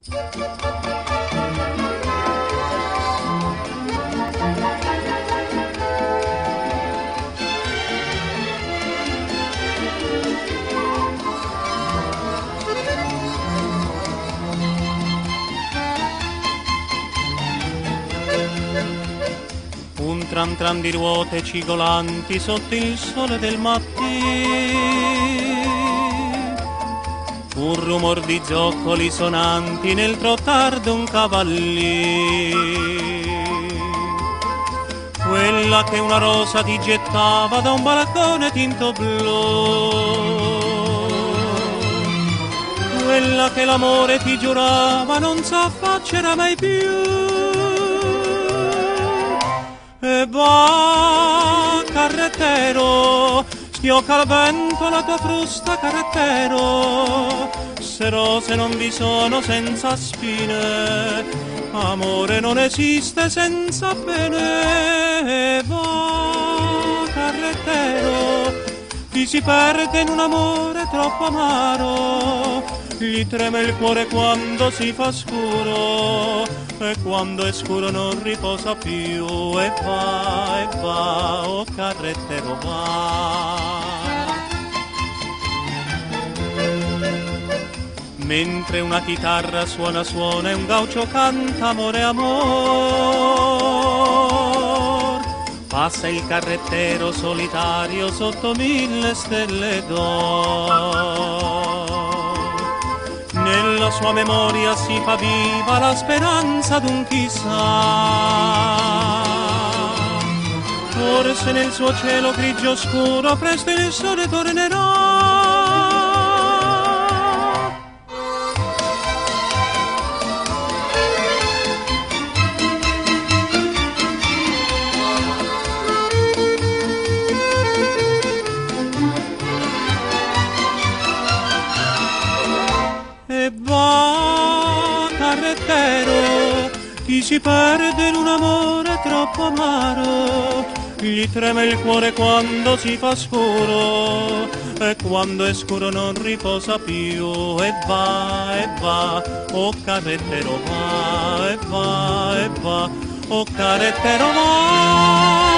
Un tram tram di ruote cigolanti sotto il sole del mattino. Rumor di zoccoli sonanti nel trottar d'un cavallino. Quella che una rosa ti gettava da un balcone tinto blu. Quella che l'amore ti giurava non s'affaccerà mai più. E va, carrettero, schiocca al vento la tua frusta, carrettero. Se rose non vi sono senza spine, amore non esiste senza pene. E va, carrettero, ti si perde in un amore troppo amaro. Gli trema il cuore quando si fa scuro e quando è scuro non riposa più e va, e va, oh carrettero va. Mentre una chitarra suona suona e un gaucho canta amore amor Passa il carrettero solitario sotto mille stelle d'oro nella sua memoria si fa viva la speranza d'un chissà. Forse nel suo cielo grigio scuro presto il sole tornerà. carretero, chi si perde in un amore troppo amaro, gli treme il cuore quando si fa scuro, e quando è scuro non riposa più, e va, e va, o oh carrettero va, e va, e va, o oh carrettero va.